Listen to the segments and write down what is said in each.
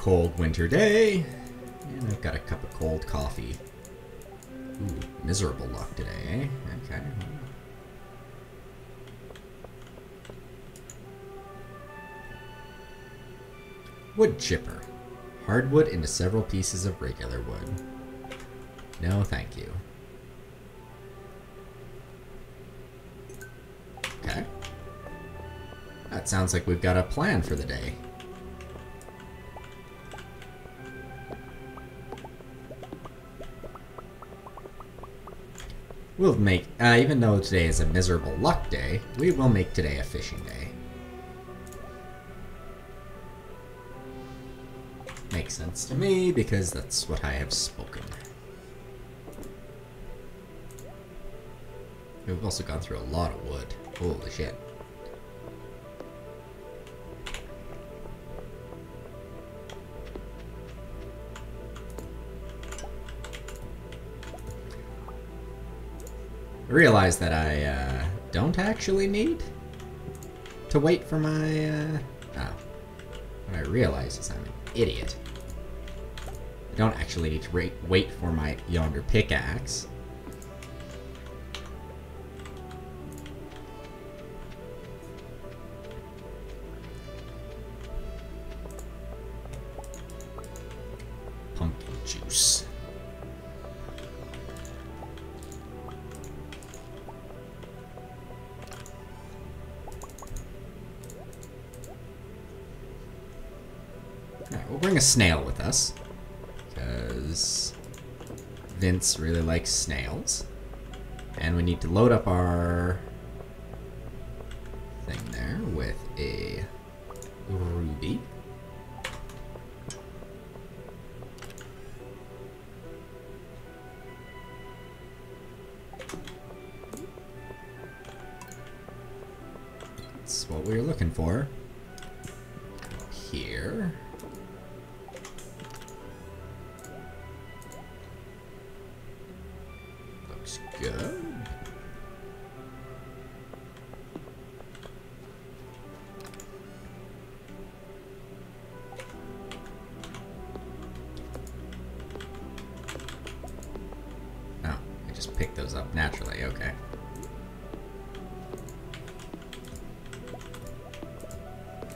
cold winter day, and I've got a cup of cold coffee. Ooh, miserable luck today, eh? Okay. Wood chipper. Hardwood into several pieces of regular wood. No, thank you. Okay. That sounds like we've got a plan for the day. We'll make, uh, even though today is a miserable luck day, we will make today a fishing day. Makes sense to me, because that's what I have spoken. We've also gone through a lot of wood. Holy shit. Realize that I uh, don't actually need to wait for my... Uh... Oh. What I realize is I'm an idiot. I don't actually need to wait for my yonder pickaxe. A snail with us. Because Vince really likes snails. And we need to load up our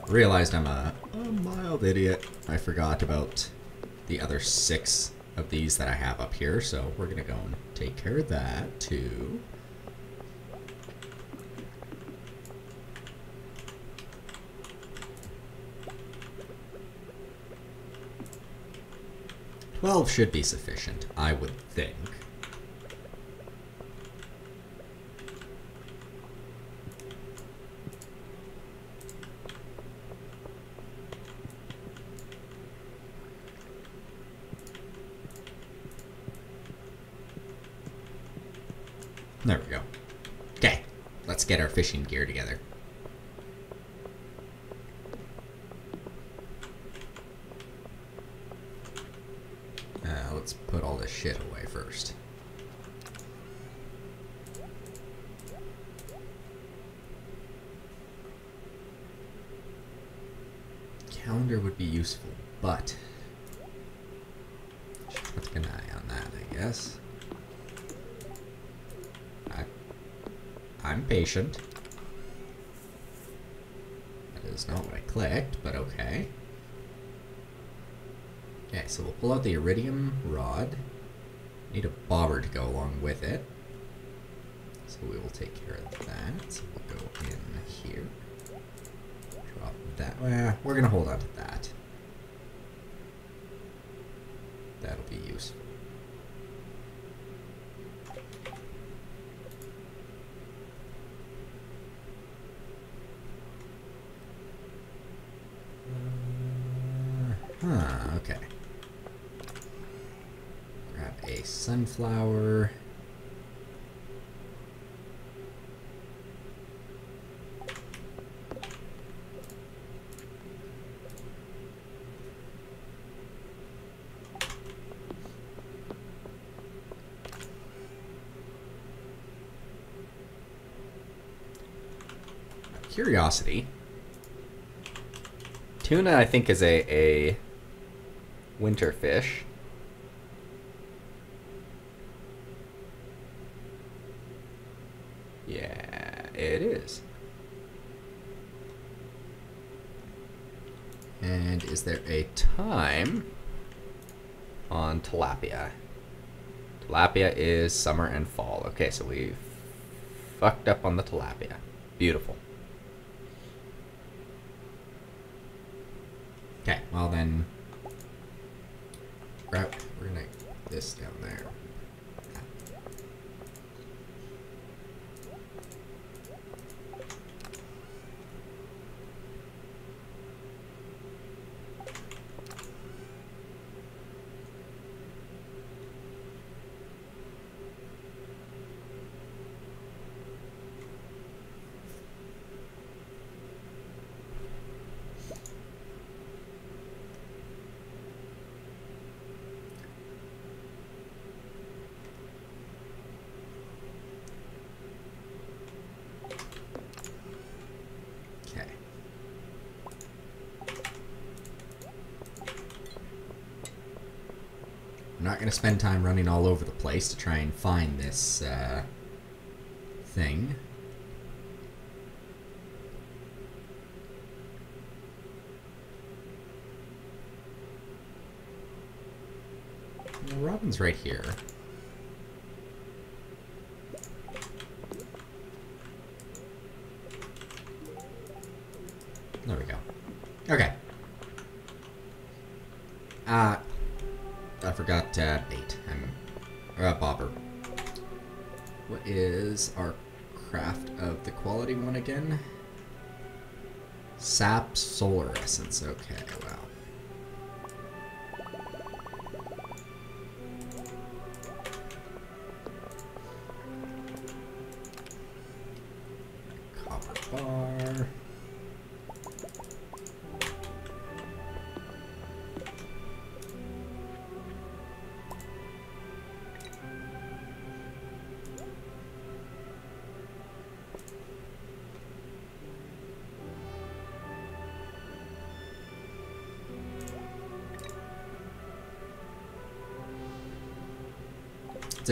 Realized I'm a, a mild idiot. I forgot about the other six of these that I have up here, so we're gonna go and take care of that too. Twelve should be sufficient, I would think. There we go. Okay, let's get our fishing gear together. Uh, let's put all this shit away first. Calendar would be useful, but should put an eye on that, I guess. I, I'm patient. That is not what I clicked, but okay. Okay, so we'll pull out the iridium rod. Need a bobber to go along with it. So we will take care of that. We'll go in here. Drop that. Well, we're gonna hold on to that. That'll be useful. Uh, huh, okay. Sunflower. Curiosity. Tuna, I think, is a, a winterfish. Yeah, it is. And is there a time on tilapia? Tilapia is summer and fall. Okay, so we fucked up on the tilapia. Beautiful. Okay, well then, we're gonna this down there. Okay. I'm not going to spend time running all over the place to try and find this uh, thing. Robin's right here. Solar essence. Okay, wow.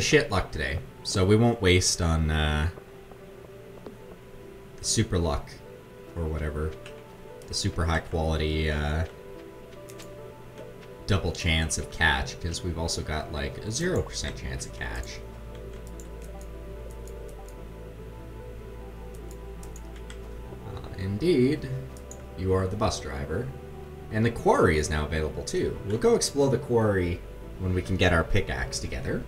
Shit luck today, so we won't waste on uh, the super luck or whatever. The super high quality uh, double chance of catch, because we've also got like a 0% chance of catch. Uh, indeed, you are the bus driver. And the quarry is now available too. We'll go explore the quarry when we can get our pickaxe together.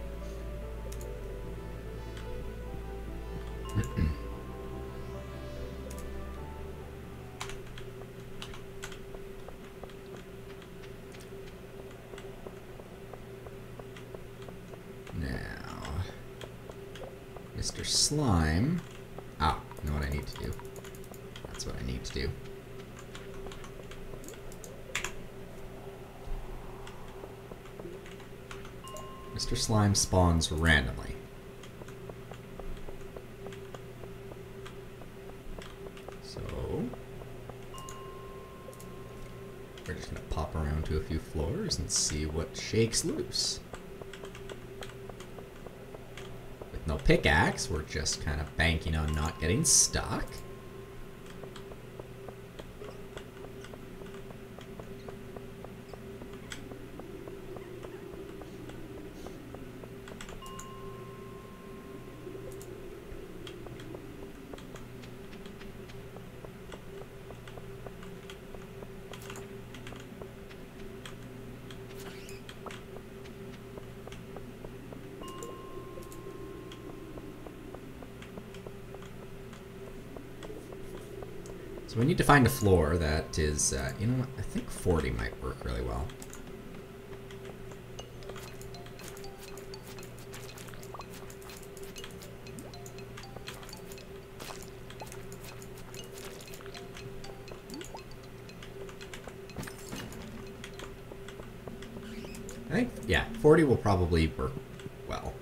Ah, I know what I need to do. That's what I need to do. Mr. Slime spawns randomly. So, we're just gonna pop around to a few floors and see what shakes loose. With no pickaxe, we're just kind of banking on not getting stuck. So we need to find a floor that is, uh, you know what, I think 40 might work really well. I think, yeah, 40 will probably work well.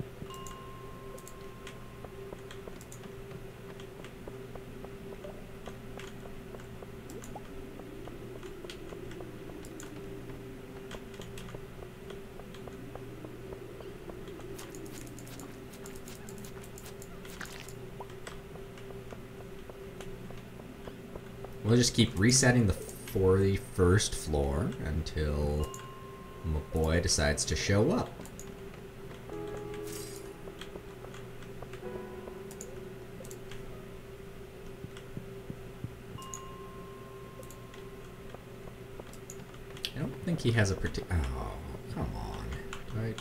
We'll just keep resetting the 41st floor until my boy decides to show up. I don't think he has a particular. Oh, come on. I...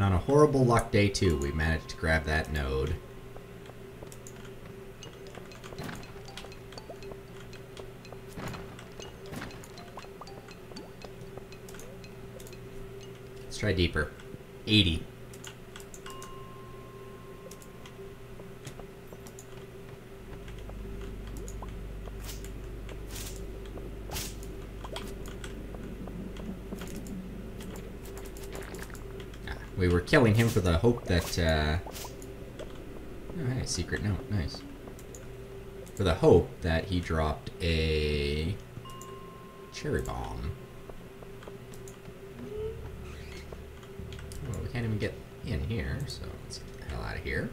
And on a horrible luck day too, we managed to grab that node. Let's try deeper. 80. We were killing him for the hope that, uh... Oh, hey, secret note. Nice. For the hope that he dropped a... Cherry bomb. Well, we can't even get in here, so let's get the hell out of here.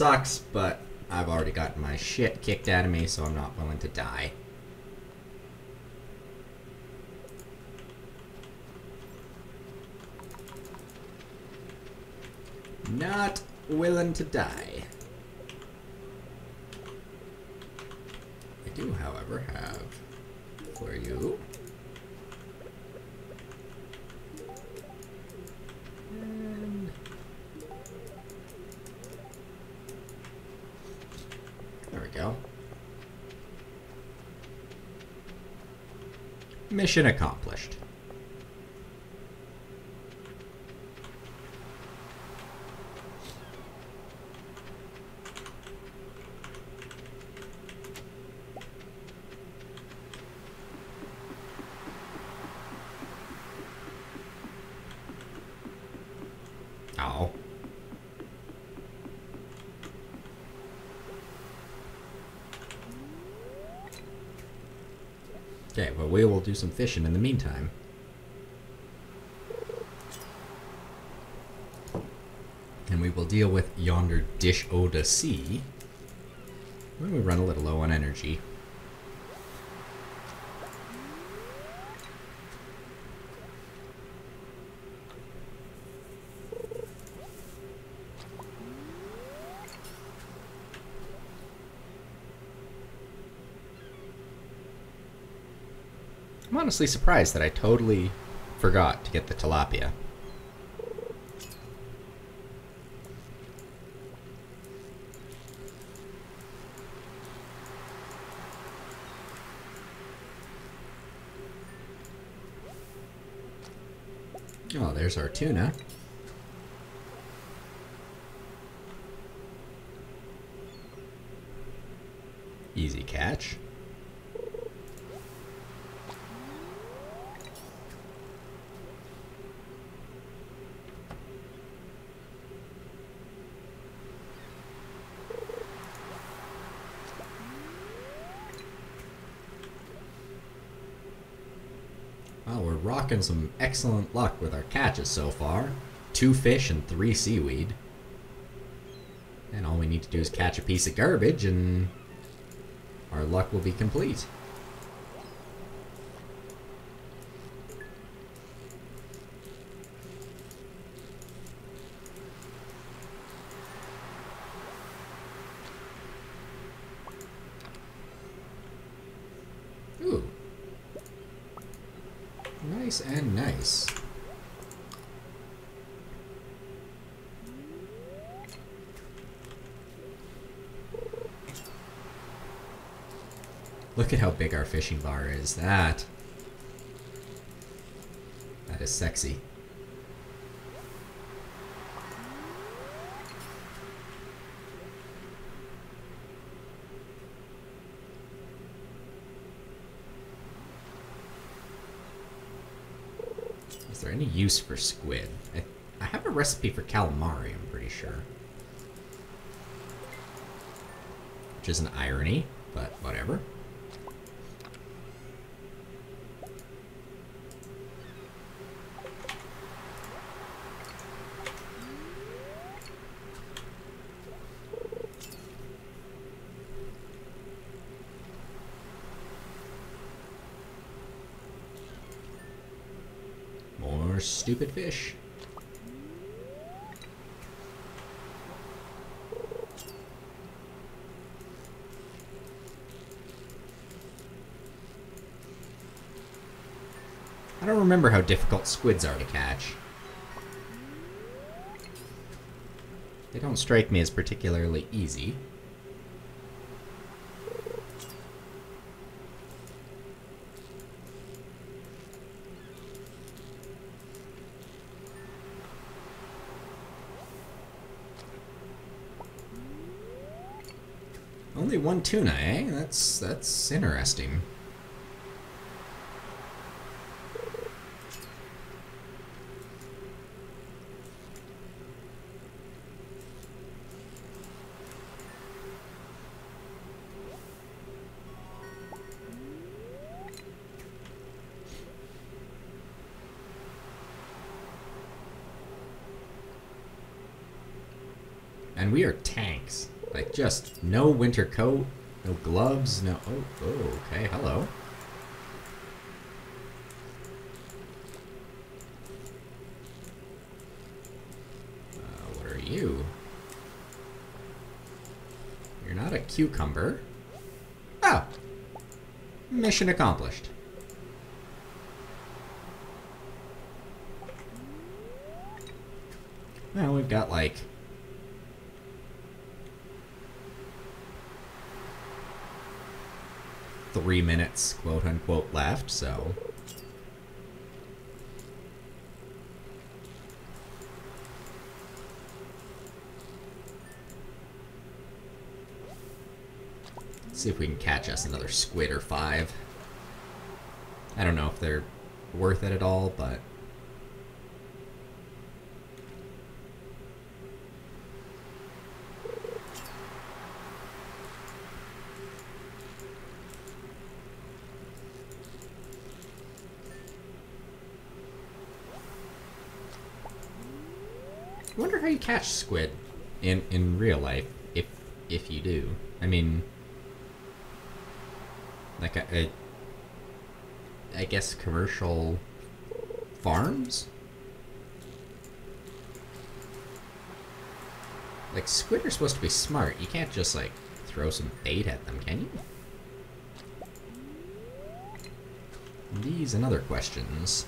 Sucks, but I've already gotten my shit kicked out of me, so I'm not willing to die. Not willing to die. Mission accomplished. Oh. Well, we will do some fishing in the meantime. And we will deal with yonder dish o' the sea when we run a little low on energy. I'm honestly surprised that I totally forgot to get the tilapia. Oh, there's our tuna. Easy catch. Well, we're rocking some excellent luck with our catches so far. Two fish and three seaweed. And all we need to do is catch a piece of garbage and our luck will be complete. Look at how big our fishing bar is. That. That is sexy. Is there any use for squid? I, I have a recipe for calamari, I'm pretty sure. Which is an irony, but whatever. Stupid fish. I don't remember how difficult squids are to catch. They don't strike me as particularly easy. One tuna, eh? That's that's interesting. And we are tanks. Like, just no winter coat, no gloves, no... Oh, oh okay, hello. Uh, what are you? You're not a cucumber. Oh! Mission accomplished. Well, we've got like three minutes, quote unquote, left, so. see if we can catch us another squid or five. I don't know if they're worth it at all, but. I wonder how you catch squid in in real life, if if you do. I mean, like a, a I guess commercial farms. Like squid are supposed to be smart. You can't just like throw some bait at them, can you? These and other questions.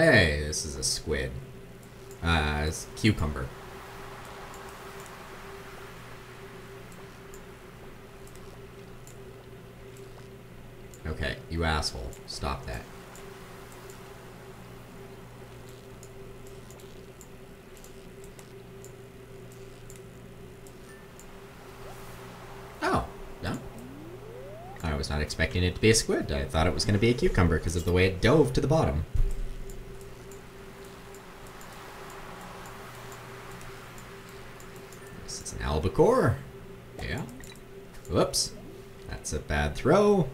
Hey, this is a squid. Uh, it's cucumber. Okay, you asshole. Stop that. Oh, no. I was not expecting it to be a squid. I thought it was going to be a cucumber because of the way it dove to the bottom. Whoops. That's a bad throw.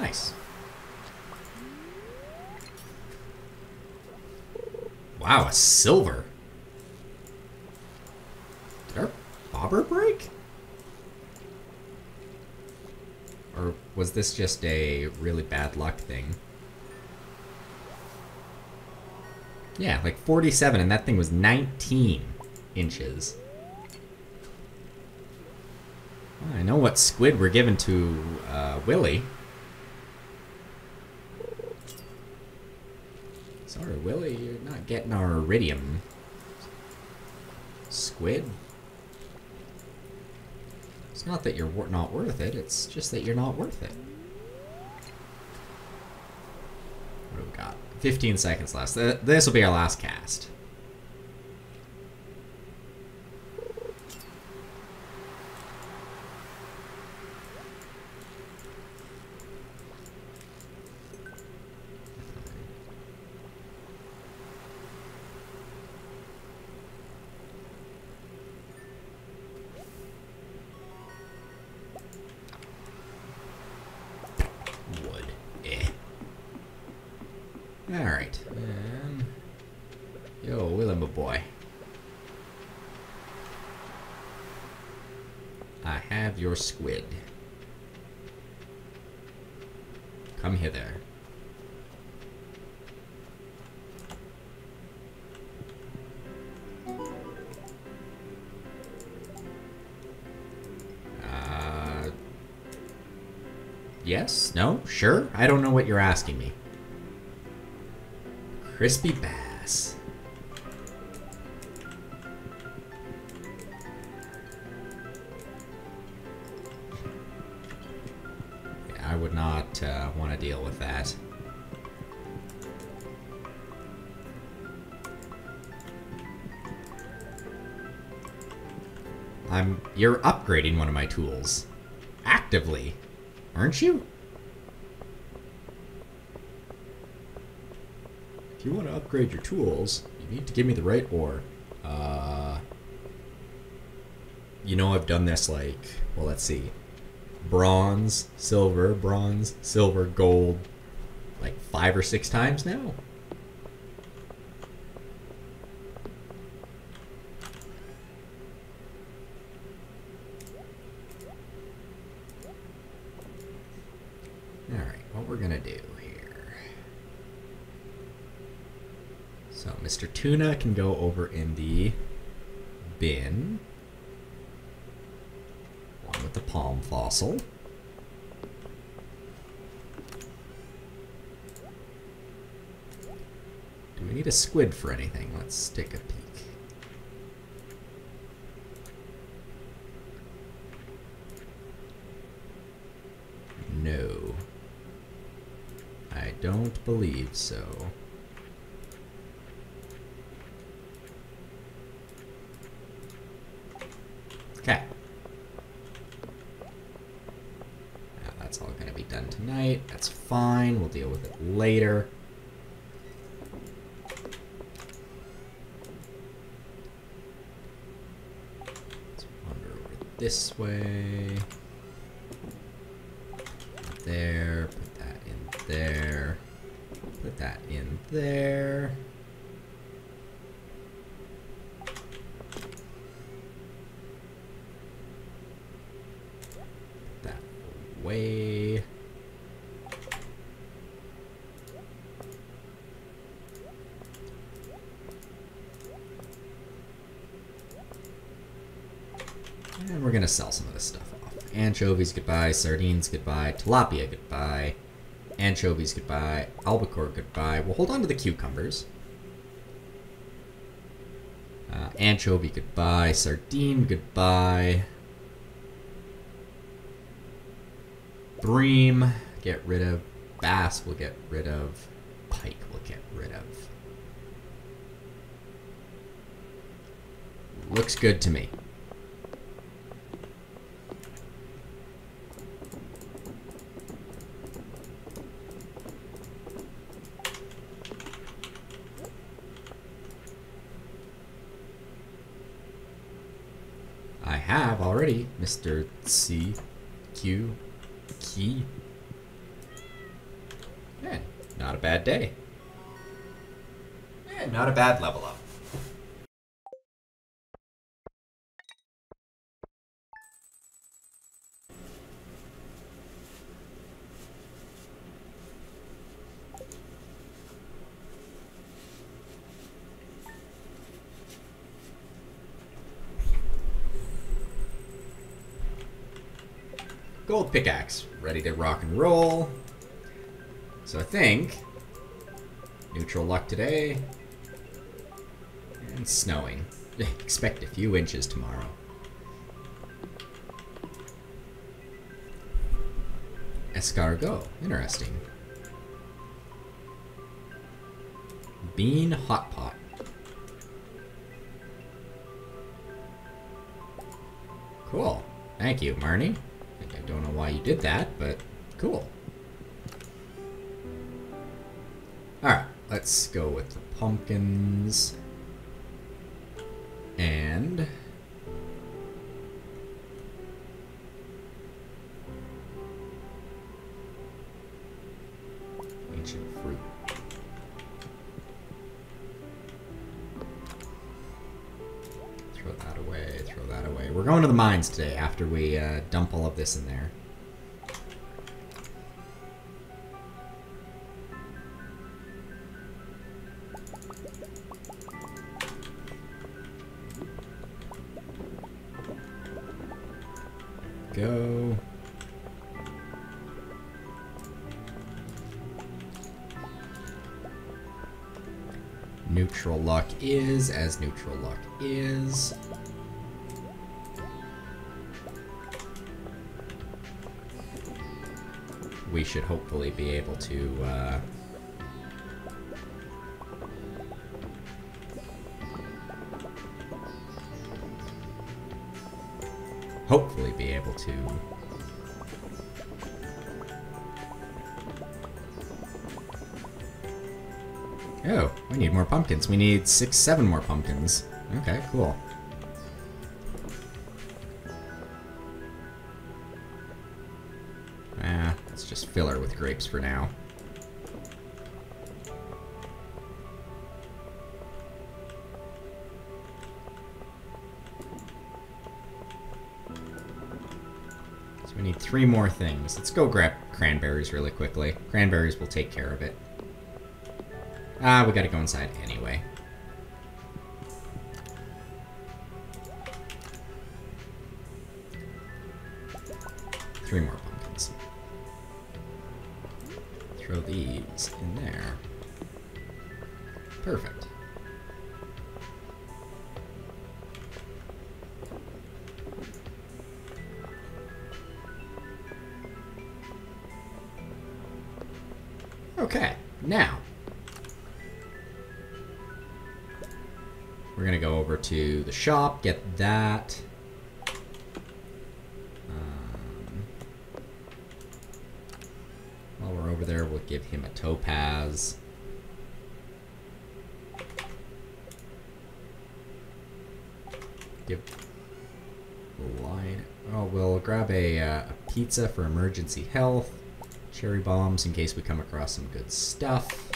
Nice. Wow, a silver. Did our bobber break? Or was this just a really bad luck thing? Yeah, like 47, and that thing was 19 inches. I know what squid we're giving to uh, Willy. Sorry, Willy, you're not getting our iridium. Squid? It's not that you're not worth it, it's just that you're not worth it. What do we got? 15 seconds left. This will be our last cast. I have your squid. Come hither. Uh, yes? No? Sure? I don't know what you're asking me. Crispy bass. Uh, want to deal with that. I'm. You're upgrading one of my tools. Actively. Aren't you? If you want to upgrade your tools, you need to give me the right ore. Uh, you know I've done this like, well, let's see, bronze, silver, bronze, silver, gold, like five or six times now. All right, what we're gonna do here. So Mr. Tuna can go over in the bin. With the palm fossil. Do we need a squid for anything? Let's take a peek. No. I don't believe so. Okay. Now that's all going to be done tonight. That's fine. We'll deal with it later. Let's wander over this way. There. Put that in there. Put that in there. that away. And we're gonna sell some of this stuff off. Anchovies goodbye, sardines goodbye, tilapia goodbye, anchovies goodbye, albacore goodbye. We'll hold on to the cucumbers. Uh, anchovy goodbye, sardine goodbye. Bream, get rid of. Bass, we'll get rid of. Pike, we'll get rid of. Looks good to me. I have already, Mr. C. Q. Key. Not a bad day. Not a bad level up. Gold pickaxe, ready to rock and roll. So I think Neutral luck today. And snowing. Expect a few inches tomorrow. Escargot. Interesting. Bean hot pot. Cool. Thank you, Marnie. I don't know why you did that, but cool. Alright, let's go with the pumpkins. And... today after we uh, dump all of this in there. Go. Neutral luck is as neutral luck is. We should hopefully be able to uh, hopefully be able to Oh, we need more pumpkins. We need six, seven more pumpkins. Okay, cool. Let's just fill her with grapes for now. So we need three more things. Let's go grab cranberries really quickly. Cranberries will take care of it. Ah, we gotta go inside anyway. Three more these in there. Perfect. Okay, now We're gonna go over to the shop, get that. We'll him a topaz. Line. Oh, we'll grab a, uh, a pizza for emergency health. Cherry bombs in case we come across some good stuff.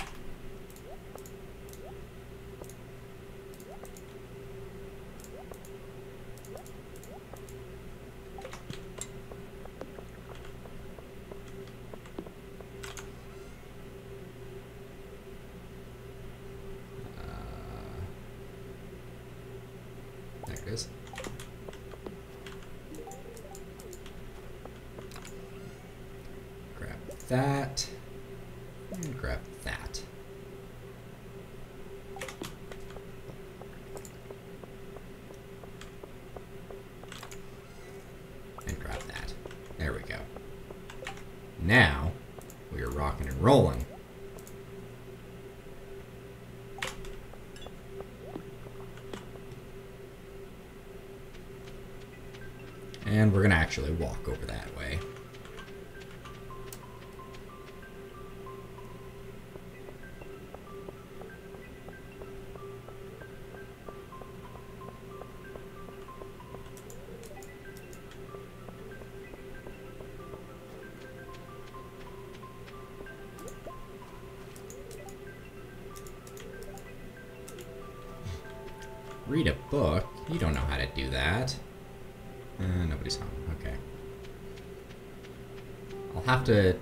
Read a book? You don't know how to do that. Uh, nobody's home. Okay. I'll have to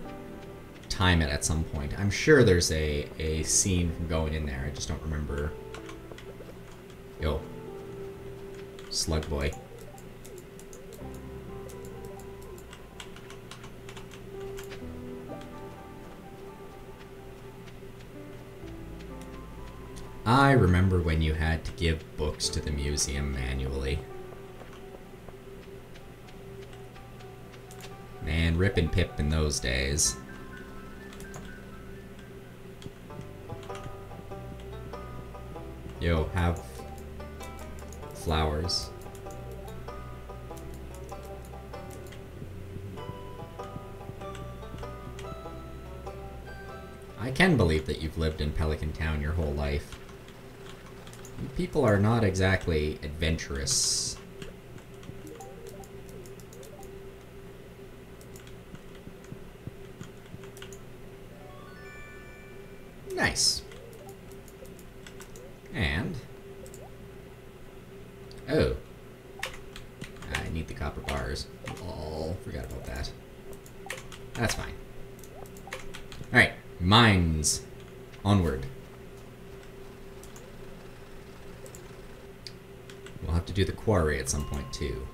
time it at some point. I'm sure there's a, a scene from going in there. I just don't remember. Yo. Slug boy. I remember when you had to give books to the museum manually. Man, Rip and Pip in those days. Yo, have flowers. I can believe that you've lived in Pelican Town your whole life. People are not exactly adventurous. Nice. And... Oh. I need the copper bars. Oh, forgot about that. That's fine. Alright, mines. Onward. We'll have to do the quarry at some point, too.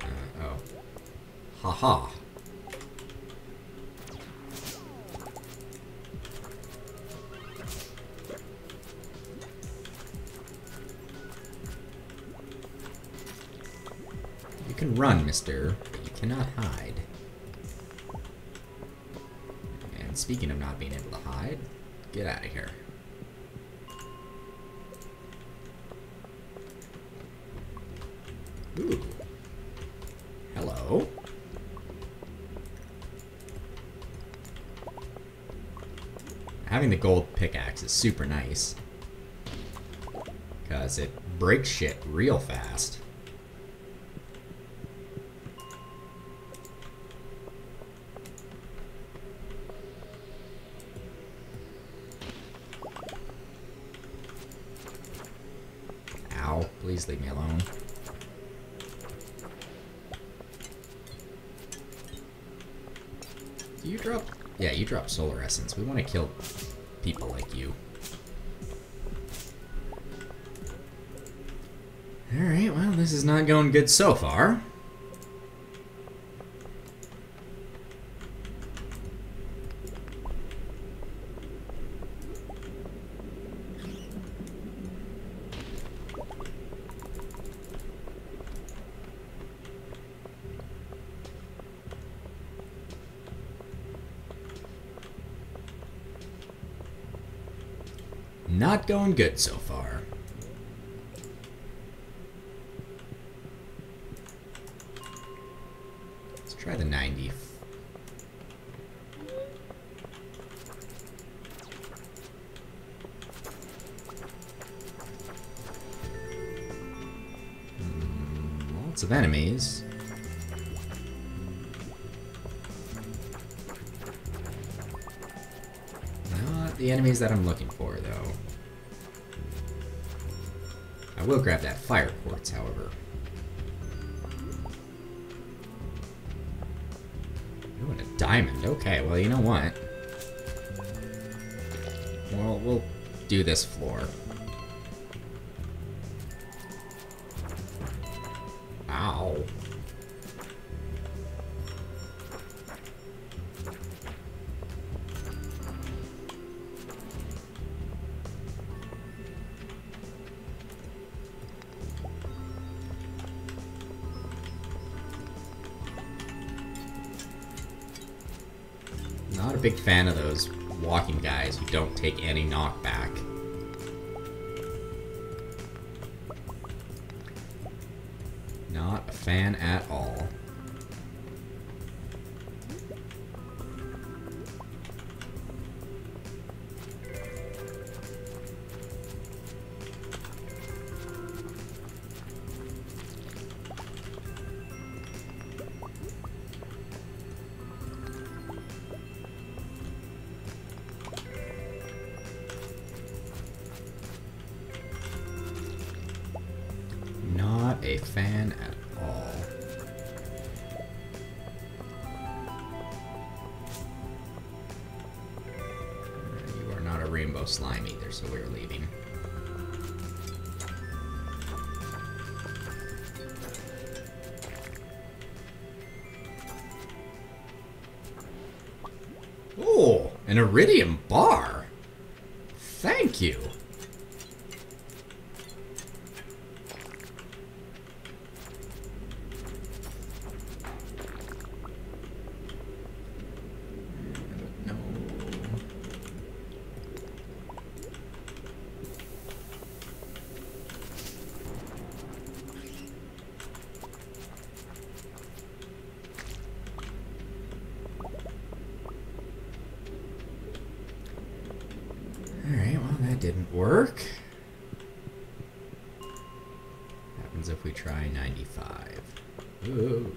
Uh, oh. Haha. You run, mister, but you cannot hide. And speaking of not being able to hide, get out of here. Ooh. Hello. Having the gold pickaxe is super nice. Because it breaks shit real fast. Ow, please leave me alone. Do you drop... Yeah, you drop solar essence. We want to kill people like you. Alright, well, this is not going good so far. Going good so far. Let's try the 90. Hmm, lots of enemies. The enemies that I'm looking for, though. I will grab that fire quartz, however. Ooh, and a diamond. Okay, well, you know what? Well, we'll do this floor. Fan of those walking guys who don't take any knockback. Not a fan at all. An iridium bar? Thank you. No. Alright, well, that didn't work. Happens if we try 95. Ooh.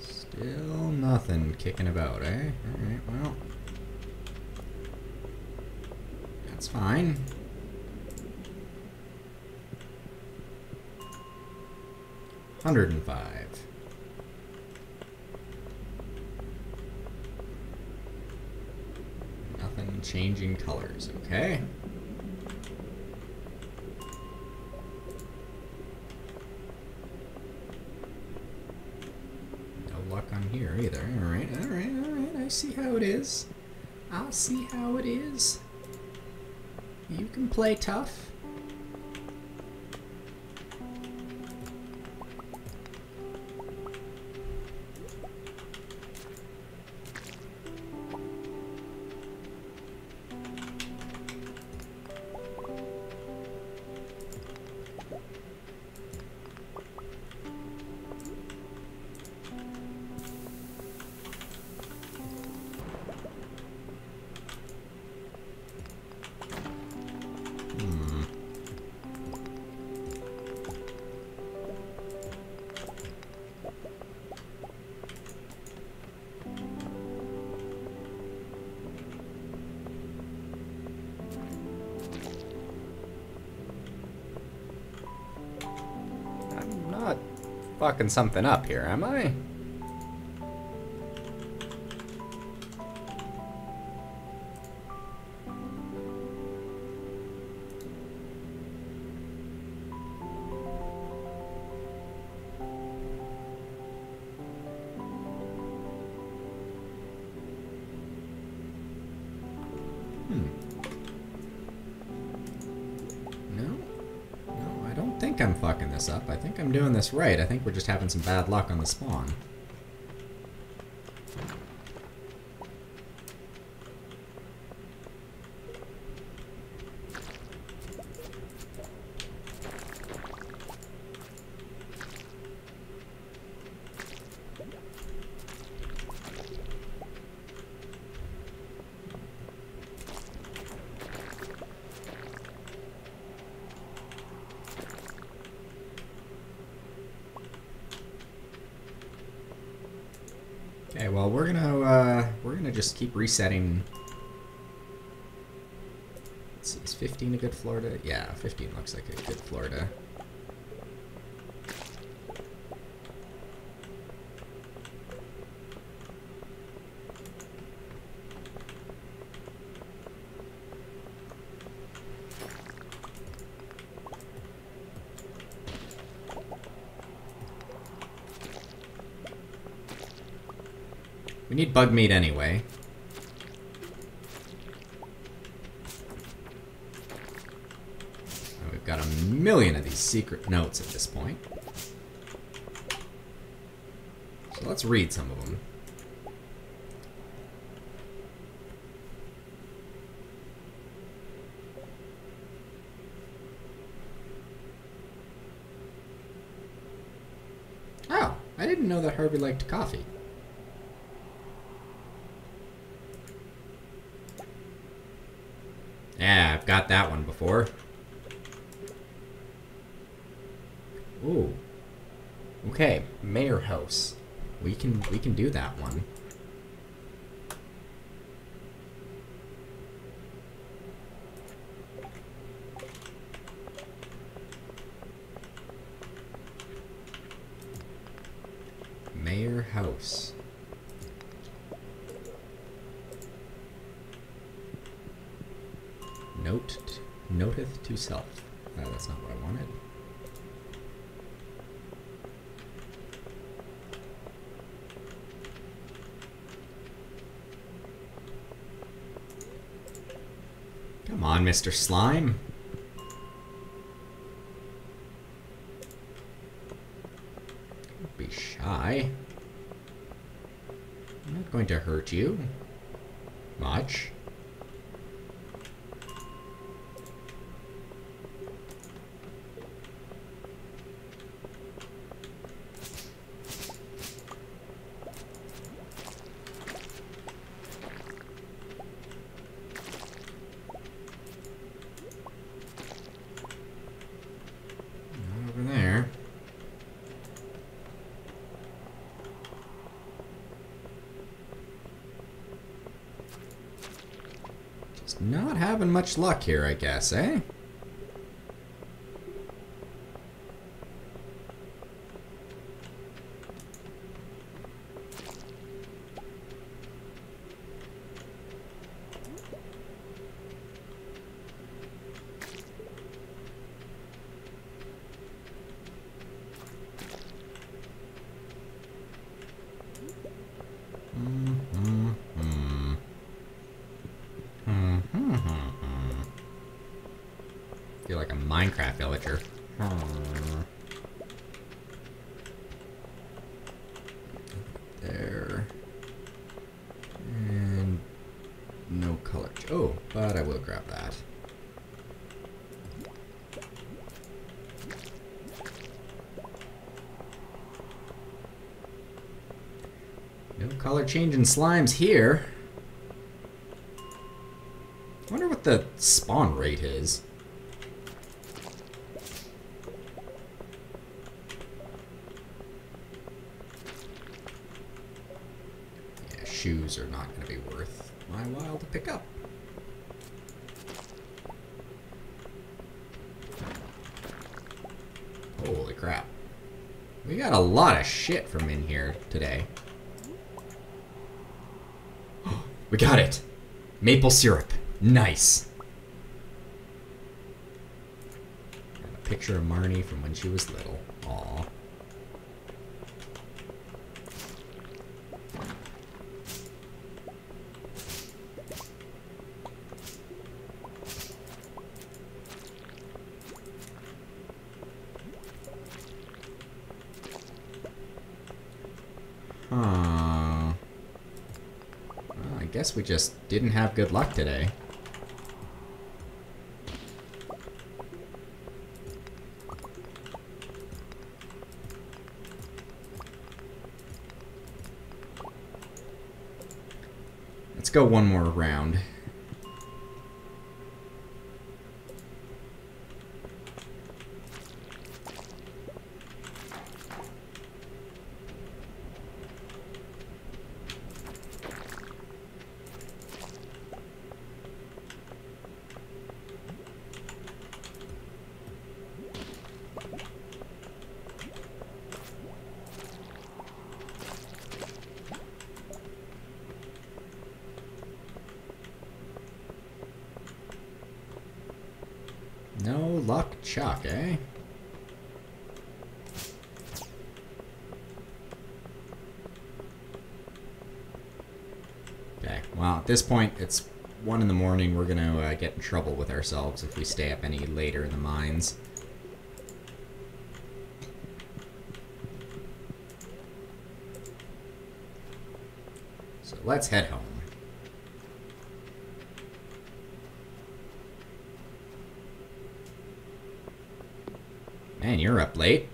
Still nothing kicking about, eh? Alright, well. That's fine. Hundred and five. Nothing changing colors, okay? No luck on here either. Alright, alright, alright. I see how it is. I'll see how it is. You can play tough. Fucking something up here, am I? Think I'm fucking this up. I think I'm doing this right. I think we're just having some bad luck on the spawn. Okay, well we're gonna uh, we're gonna just keep resetting. Let's see, is 15 a good Florida? Yeah, 15 looks like a good Florida. We need bug meat anyway. And we've got a million of these secret notes at this point. So let's read some of them. Oh, I didn't know that Harvey liked coffee. Yeah, I've got that one before. Ooh. Okay, House. We can we can do that one. Mayor House. Note, noteth to self. Uh, that's not what I wanted. Come on, Mr. Slime. Be shy. I'm not going to hurt you. Much. Not over there. Just not having much luck here, I guess, eh? Mm-hmm. Mm-hmm. Feel like a Minecraft villager. There. And no color. ch- Oh, but I will grab that. In slimes here. wonder what the spawn rate is. Yeah, shoes are not going to be worth my while to pick up. Holy crap. We got a lot of shit from in here today. We got it. Maple syrup. Nice. A picture of Marnie from when she was little. Aw. Guess we just didn't have good luck today. Let's go one more round. No luck chuck, eh? Okay, well, at this point, it's 1 in the morning. We're gonna uh, get in trouble with ourselves if we stay up any later in the mines. So let's head home. Man, you're up late.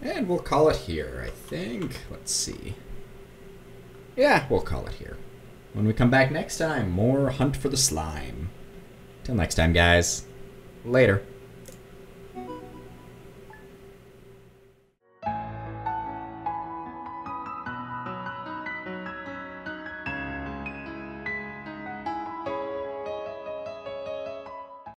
And we'll call it here, I think. Let's see. Yeah, we'll call it here. When we come back next time, more Hunt for the Slime. Till next time, guys. Later.